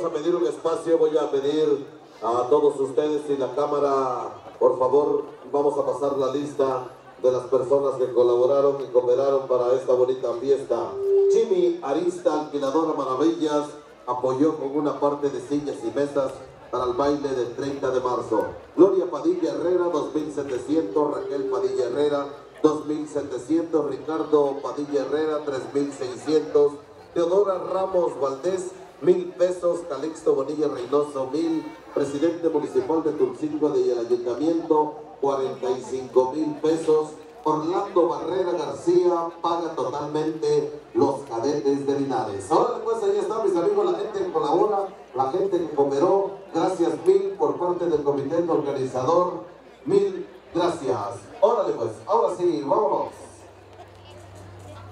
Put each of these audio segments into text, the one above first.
Vamos a pedir un espacio. Voy a pedir a todos ustedes y la cámara, por favor, vamos a pasar la lista de las personas que colaboraron y cooperaron para esta bonita fiesta. Jimmy Arista, alquiladora Maravillas, apoyó con una parte de sillas y mesas para el baile del 30 de marzo. Gloria Padilla Herrera, 2700, Raquel Padilla Herrera, 2.700, Ricardo Padilla Herrera, 3.600, Teodora Ramos Valdés, mil pesos, Calixto Bonilla Reynoso, mil, presidente municipal de Tulcingo del Ayuntamiento, 45 mil pesos, Orlando Barrera García paga totalmente los cadetes de Linares. Ahora pues ahí está mis amigos, la gente que colabora, la gente que cooperó, gracias mil por parte del comité organizador, mil Gracias. Órale pues, ahora sí, vámonos.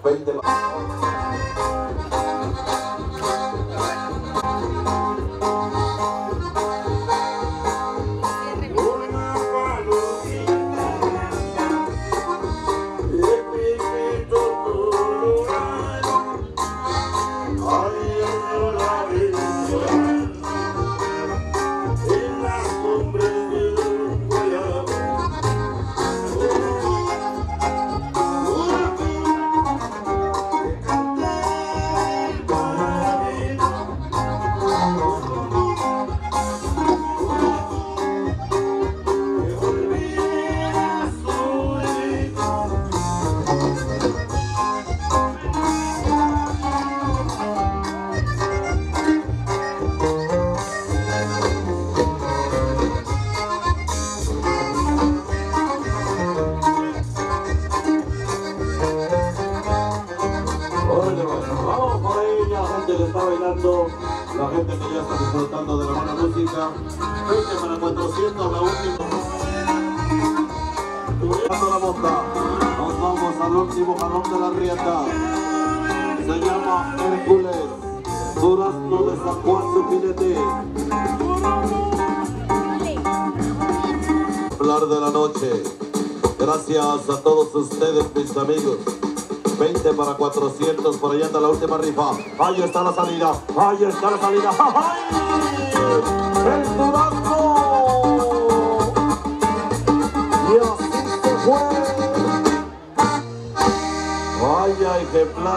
20 20 para 400, la última. La monta. Nos vamos al último jalón de la rieta. Se llama Hércules. Durazno de San Juan Supilete. Hablar de la noche. Gracias a todos ustedes, mis amigos. 20 para 400, por allá anda la última rifa. Ahí está la salida, ahí está la salida. ¡Ay!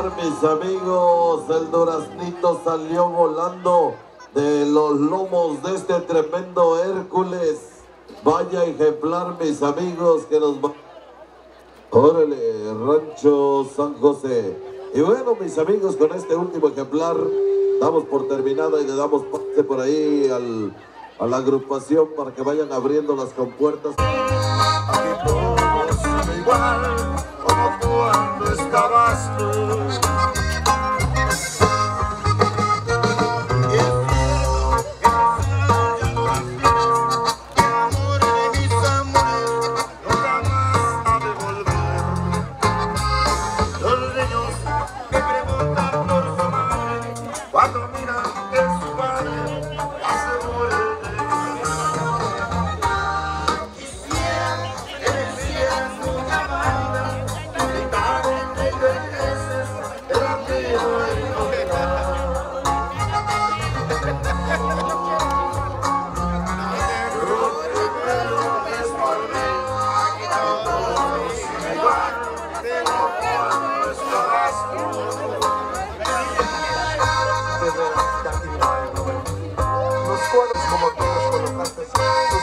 Mis amigos. El duraznito salió volando de los lomos de este tremendo Hércules. Vaya ejemplar, mis amigos, que nos va. Órale, Rancho San José. Y bueno, mis amigos, con este último ejemplar, damos por terminada y le damos pase por ahí al, a la agrupación para que vayan abriendo las compuertas. Igual voando os cavalos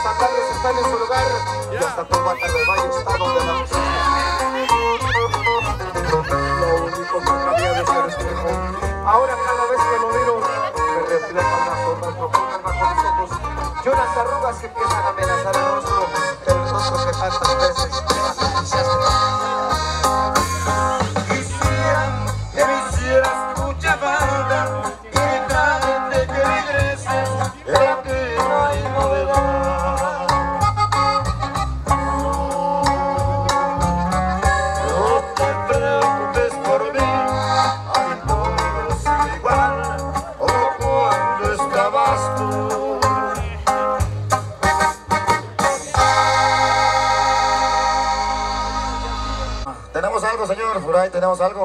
sandalias están en su lugar. Y hasta tu bata de baile está donde la. Lo único que cabía de ser espejo, ahora cada vez que lo miro, me reflejan las sombras profundas bajo mis ojos. Y unas arrugas que empiezan a amenazar el rostro, el rostro que tantas veces me tenemos algo.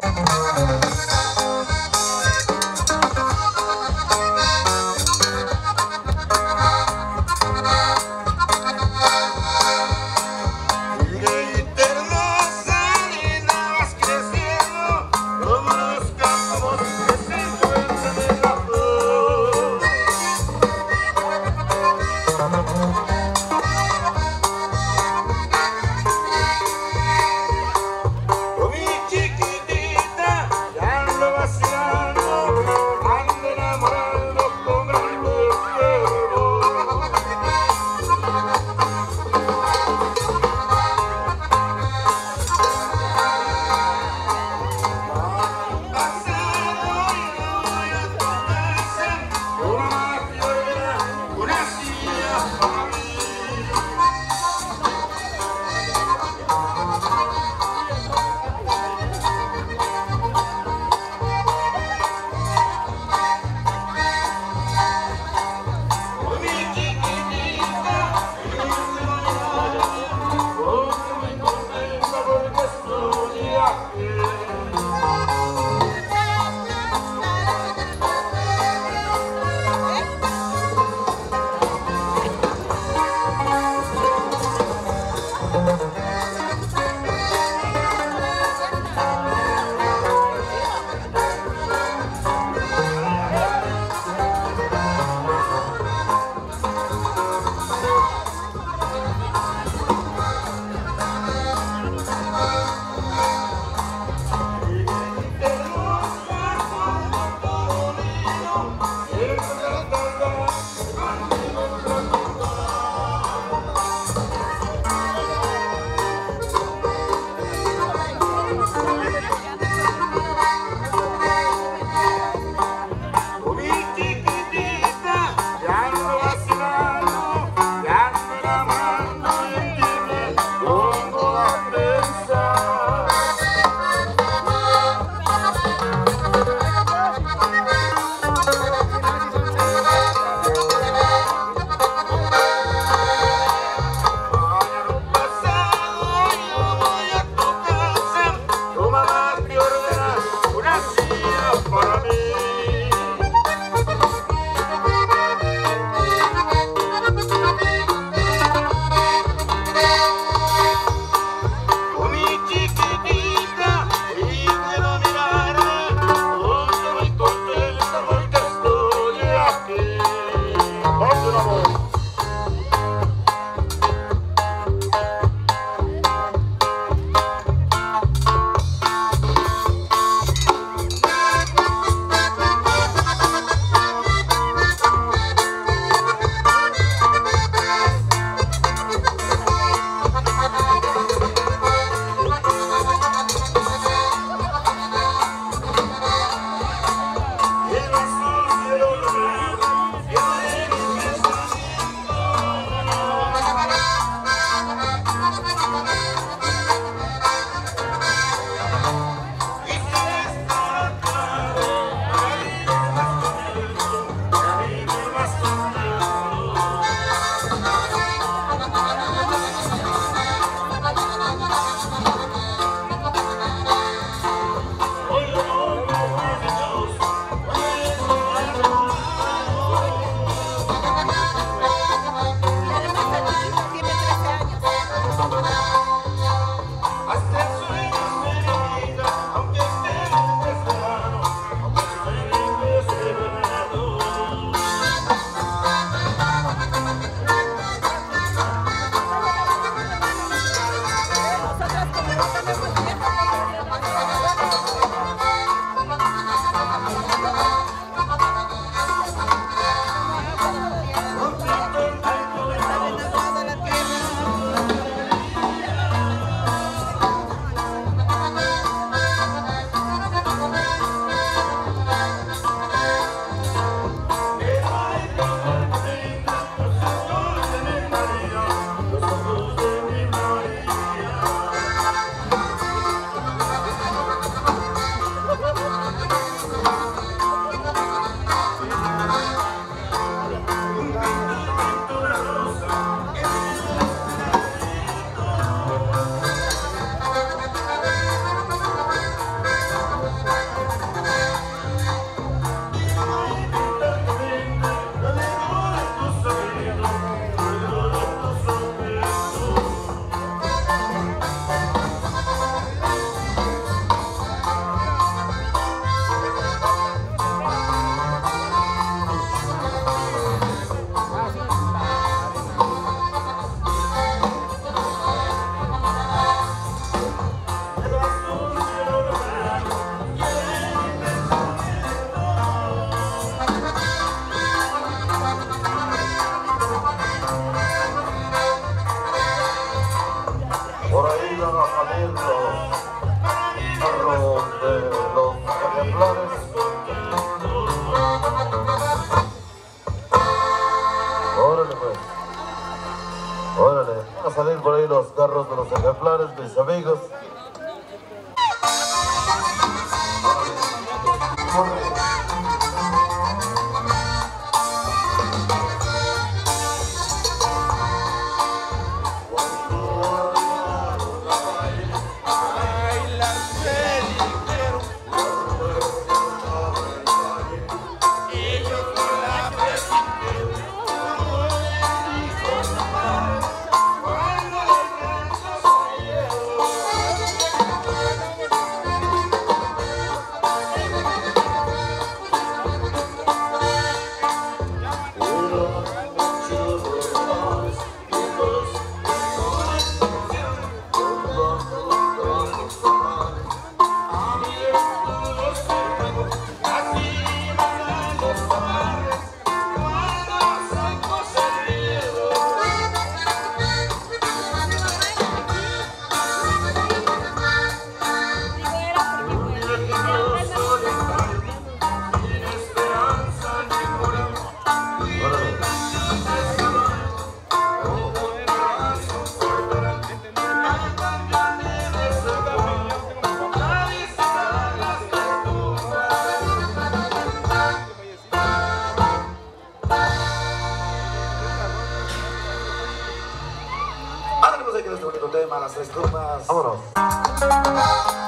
llegan a salir los carros de los ejemplares Órale pues. Órale, van a salir por ahí los carros de los ejemplares, mis amigos. las tres tumbas. Vámonos.